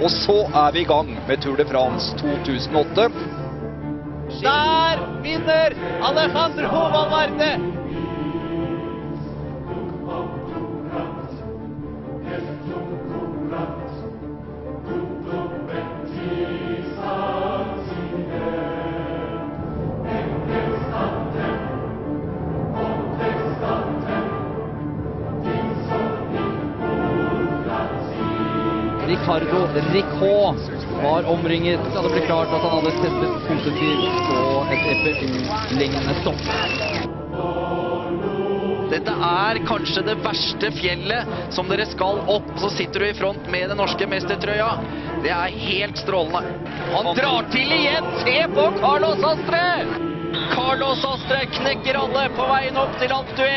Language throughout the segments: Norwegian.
Og så er vi i gang med Tour de France 2008. Der vinner Alejandro Valverde! Ricardo Ricot var omringet da det ble klart at han hadde testet positivt på et FFU-lignende stopp. Dette er kanskje det verste fjellet som dere skal opp. Så sitter du i front med den norske mestertrøya. Det er helt strålende. Han drar til igjen! Se på Carlos Astre! Carlos Astre knekker alle på veien opp til Alpe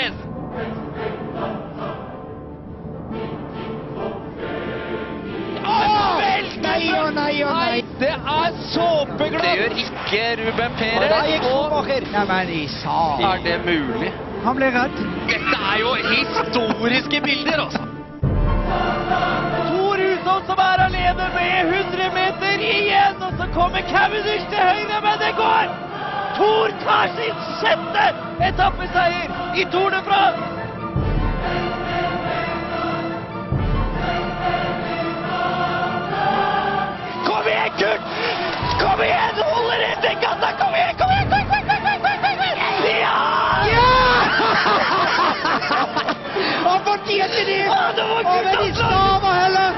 Nei og nei! Det er såpeglatt! Det gjør ikke Ruben Perez. da gikk Schumacher. Nei, men i salen. er det mulig? Han ble redd. Dette er jo historiske bilder, altså. Tor Hushovd som er alene med 100 meter igjen, og så kommer Cavendish til høyre, men det går! Tor tar sin sjette etappeseier i Tour de France! Inn til gata! Kom igjen, kom igjen! Kom, kom, kom, kom, kom, kom, kom! Ja! Han fortjente det! Å, det var Asland! heller!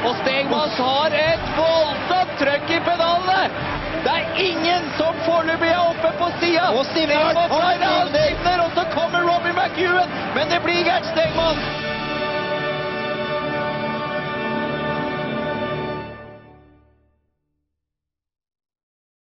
Og Stegmann har et voldsomt trøkk i pedalene! Det er ingen som foreløpig er oppe på sida! Og til. Og så kommer Robbie McEwen! Men det blir Gert Stegmann!